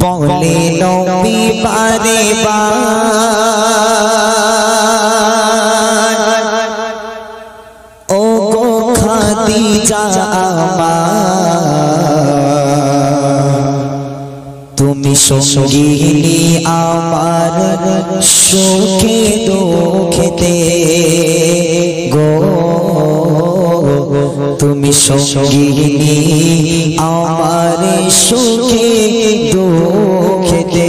বলে নবী বারে ও গো খাদিজা আমার। তুমি সঙ্গিনী আমার সুখে দুঃখেতে গো। তুমি সঙ্গিনী আমার সুখে দুঃখেতে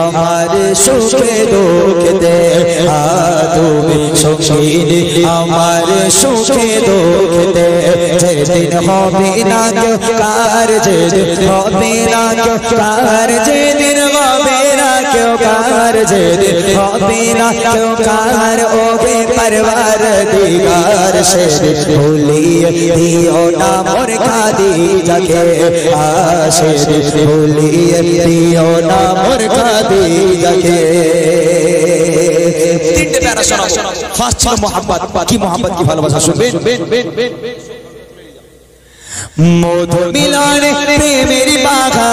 আমার সুখে দুঃখ দে হ্যাঁ তুমি সঙ্গিনী আমার সুখে দুঃখ দে যেদিন হবে না কেউ কার যেদিন হবে না কেউ কার যেদিন হবে না কেউ কার যেদিন হবে না কেউ কার ওবে পরবার দিগার সেদিন ভুলিয়ে দিও না মোর খাদি যাকে আশেদিন ভুলিয়ে দিও না মোর খাদি যাকে তিনটে প্যারা শোনাবো ফার্স্ট ছিল মোহাম্মদ কি মোহাম্মদ কি ভালোবাসা শুনবেন মধু মিলনে প্রেমের বাঘা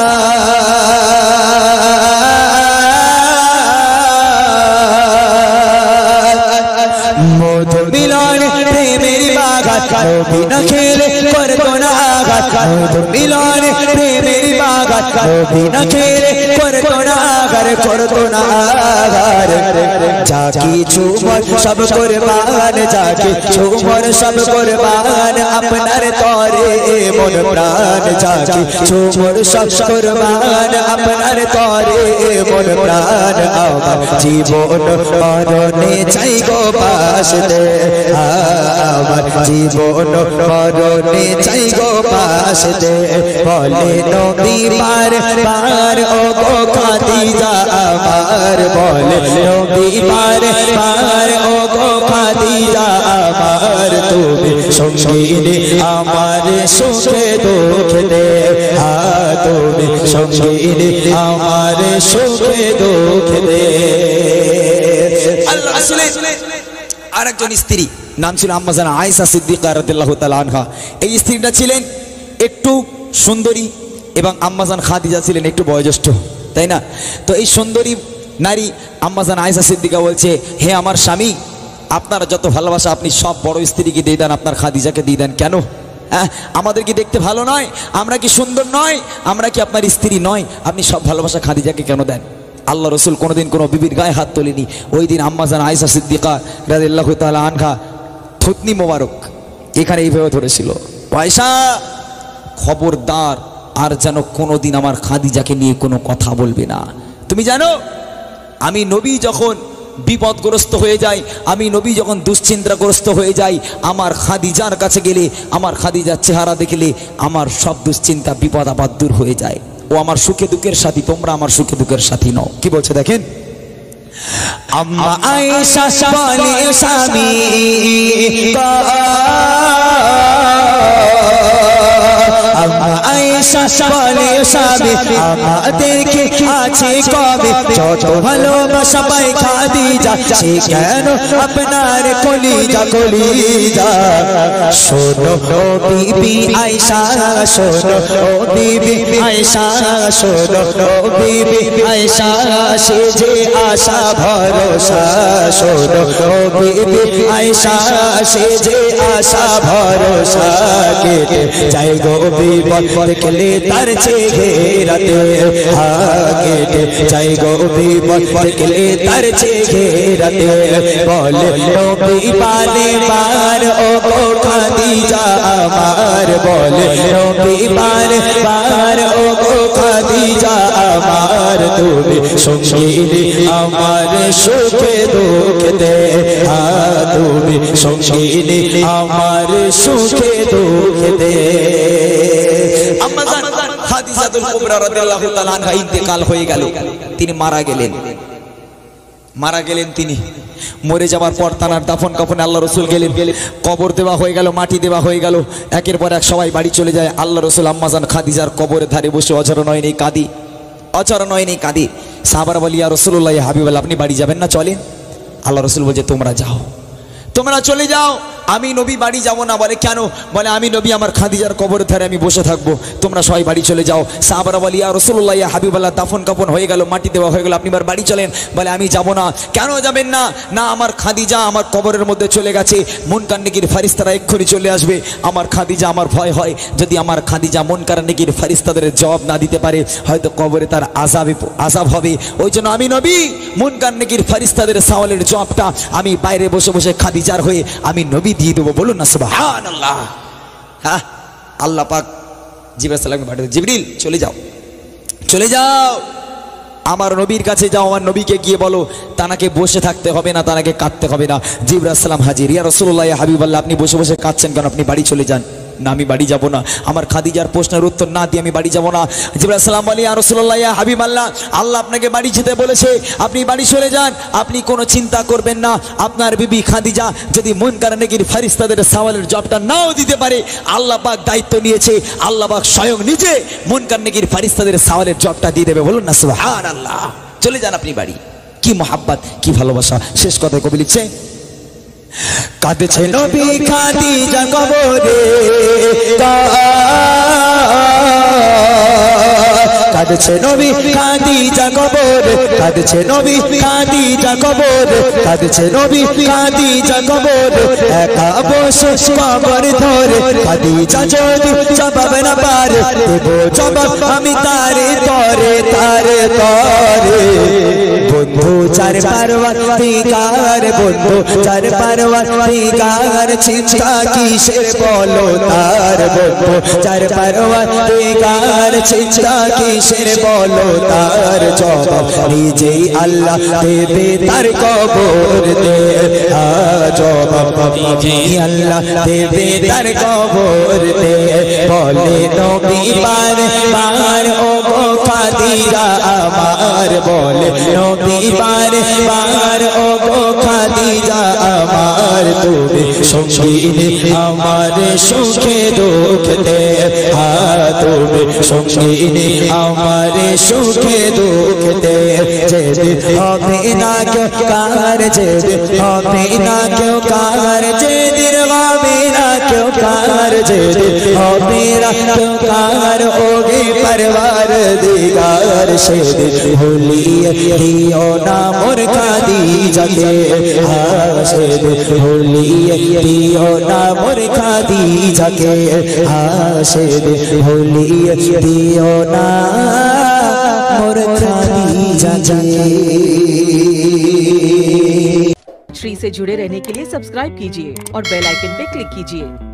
বাঘা নবী না খেলে করতো না আঘাত মধু মিলনে প্রেমের বাঘা নবী না খেলে করতো না আঘাত করতো না আঘাত যা কিছু মর সব কোরবান যা কিছু মর সব কোরবান আপনার তরে মন প্রাণ যা কিছু মর সব কোরবান আপনার তরে মন প্রাণ আমার পাশ আমার জীবন মরণে চাই গো পাশ দে বলে নদী পার পার, ও গো খাদিজা আমার। বলে নদী পার পার, ও গো খাদিজা আমার। তুমি সঙ্গিনী, আমার সুখে দুঃখ হা তুমি সঙ্গিনী, আমার সুখে আরেকজন স্ত্রী, নাম ছিল আম্মাজান আয়েশা সিদ্দিকা রাদিয়াল্লাহু তাআলা আনহা। এই স্ত্রীটা ছিলেন একটু সুন্দরী এবং আম্মাজান খাদিজা ছিলেন একটু বয়োজ্যেষ্ঠ, তাই না? তো এই সুন্দরী নারী আম্মাজান আয়েশা সিদ্দিকা বলছে, হে আমার স্বামী, আপনার যত ভালোবাসা, আপনি সব বড় স্ত্রীকে দিয়ে দেন, আপনার খাদিজাকে দিয়ে দেন কেন? হ্যাঁ আমাদের কি দেখতে ভালো নয়? আমরা কি সুন্দর নয়? আমরা কি আপনার স্ত্রী নয়? আপনি সব ভালোবাসা খাদিজাকে কেন দেন? আল্লাহ রসুল কোনোদিন কোনো বিবির গায়ে হাত তোলেনি। ওই দিন আম্মাজান আয়সা সিদ্দিকা রাদিল্লাহ তালা আনখা থুতনি মোবারক এখানে এইভাবে ধরেছিল। পয়সা খবরদার, আর যেন কোনোদিন আমার খাদিজাকে নিয়ে কোনো কথা বলবে না। তুমি জানো, আমি নবী যখন বিপদগ্রস্ত হয়ে যাই, আমি নবী যখন দুশ্চিন্তাগ্রস্ত হয়ে যাই, আমার খাদিজার কাছে গেলে, আমার খাদিজার চেহারা দেখলে আমার সব দুশ্চিন্তা, বিপদ আবাদ দূর হয়ে যায়। ও আমার সুখে দুঃখের সাথী, তোমরা আমার সুখে দুঃখের সাথী নও। কি বলছে দেখেন? আম্মা বলে স্বামী আমাদেরকে আছে কবে যত ভালোবাসা পাই খাদিজা সে কেন আপনার কলিজা কলিজা শোনো ও বিবি আয়েশা শোনো ও বিবি আয়েশা শোনো ও বিবি আয়েশা সে যে আশা ভরসা শোনো ও বিবি আয়েশা সে যে আশা ভরসা কেটে যাই গো বিপদ দেখলে তার হা কেটে যাই গো বিপদ দেখলে তার চেহারাতে বলে নবী পালে বার ও গো খাদিজা আমার বলে নবী পালে বার ও গো খাদিজা আমার তুমি সঙ্গিনী আমার সুখে দুঃখ দে তুমি সঙ্গিনী আমার সুখে দুঃখ দে আম্মাজান খাদিজাতুল কুবরা রাদিয়াল্লাহু তাআলা আনহা ইন্তেকাল হয়ে গেল। তিনি মারা গেলেন। মারা গেলেন তিনি। মরে যাওয়ার পর তানার দাফন কাফনে আল্লাহ রসুল গেলেন। কবর দেওয়া হয়ে গেল, মাটি দেওয়া হয়ে গেল। একের পর এক সবাই বাড়ি চলে যায়। আল্লাহ রসুল আম্মাজান খাদিজার কবরের ধারে বসে অঝর নয় নেই কাঁদি। অচর নয় নেই কাঁদি। সাহাবার বলিয়া রসুল্লাহ হাবিবাল আপনি বাড়ি যাবেন না, চলেন? আল্লাহ রসুল বলছে, তোমরা যাও। তোমরা চলে যাও। আমি নবী বাড়ি যাব না, বলে কেন? বলে, আমি নবী, আমার খাদিজার কবরের ধারে আমি বসে থাকব। তোমরা সবাই বাড়ি চলে যাও। সাহাবারা বলি আর রসুল্লাহ হাবিবাল্লাহ, দাফন কাফন হয়ে গেল, মাটি দেওয়া হয়ে গেল, আপনি এবার বাড়ি চলেন। বলে, আমি যাব না। কেন যাবেন না? না, আমার খাদিজা আমার কবরের মধ্যে চলে গেছে। মন কান্নিকির ফারিস্তারা এক্ষুনি চলে আসবে। আমার খাদিজা, আমার ভয় হয়। যদি আমার খাদিজা মন কান্নিকির ফারিস্তাদের জবাব না দিতে পারে, হয়তো কবরে তার আজাবে আজাব হবে। ওই জন্য আমি নবী মন কান্নিকির ফারিস্তাদের সাওয়ালের জবাবটা আমি বাইরে বসে বসে খাদিজার হয়ে আমি নবী দিয়ে দেবো বলুন না সুবহানাল্লাহ। হ্যাঁ আল্লাহ পাক সালামকে পাঠিয়ে জিবরিল চলে যাও চলে যাও। আমার নবীর কাছে যাও আমার নবীকে গিয়ে বলো তানাকে বসে থাকতে হবে না তানাকে কাঁদতে হবে না। জিবরাসালাম হাজির। ইয়া রসুল্লাহ হাবিবাল্লাহ আপনি বসে বসে কাঁদছেন কেন? আপনি বাড়ি চলে যান। না, আমি বাড়ি যাব না। আমার খাদিজার প্রশ্নের উত্তর না দিয়ে আমি বাড়ি যাব না। জিবরাইল সালাম বলি আর রসুল্লাহ হাবিব আল্লাহ। আল্লাহ আপনাকে বাড়ি যেতে বলেছে। আপনি বাড়ি চলে যান। আপনি কোনো চিন্তা করবেন না। আপনার বিবি খাদিজা যদি মন কারণে কি ফারিস্তাদের সওয়ালের জবটা নাও দিতে পারে, আল্লাহ পাক দায়িত্ব নিয়েছে। আল্লাহ পাক স্বয়ং নিজে মন কারণে কি ফারিস্তাদের সওয়ালের জবটা দিয়ে দেবে। বলুন না সুবহান আল্লাহ চলে যান আপনি বাড়ি। কি মোহাব্বত, কি ভালোবাসা। শেষ কথায় কবি লিখছে কাঁদছে নবী খাদিজা কবরে। কাঁদছে নবী খাদিজা কবরে। কাঁদছে নবী খাদিজা কবরে। কাঁদছে নবী খাদিজা কবরে। একা বসে কবর ধরে। খাদিজা যদি জবাব না পারে, দেব জবাব আমি তারে তরে তারে তরে। বন্ধু, চার দিগার বন্ধু, চার পারওয়ার চিন্তা কিসের বলো তার বন্ধু? চার পারওয়ার চিন্তা কিসের বলো তার জবাব? নিজেই আল্লাহ দেবে তার কবর দে। জবাব। নিজেই আল্লাহ দেবে তার কবর দে। বলে নবী পার পার, ও গো খাদিজা আমার। বলে নবী পার পার, ও গো খাদিজা আমার। তুমি সঙ্গী আমার সুখে দুঃখতে হা তুমি সঙ্গী আমার সুখে দুঃখতে যেতে হবে না কেউ কার যেতে হবে না কেউ কার, যেদিন হবে না কেউ কার যেতে হবে না কেউ কার ওগে পরবার দিগার সেদিন ভুলিয়ে দিও না মোর খাদি যাকে সেদিন ভুলিয়ে দিও না মোর খাদি যাকে সেদিন ভুলিয়ে দিও না মোর খাদি যাকে श्री से जुड़े रहने के लिए सब्सक्राइब कीजिए और बेल आइकन पे क्लिक कीजिए।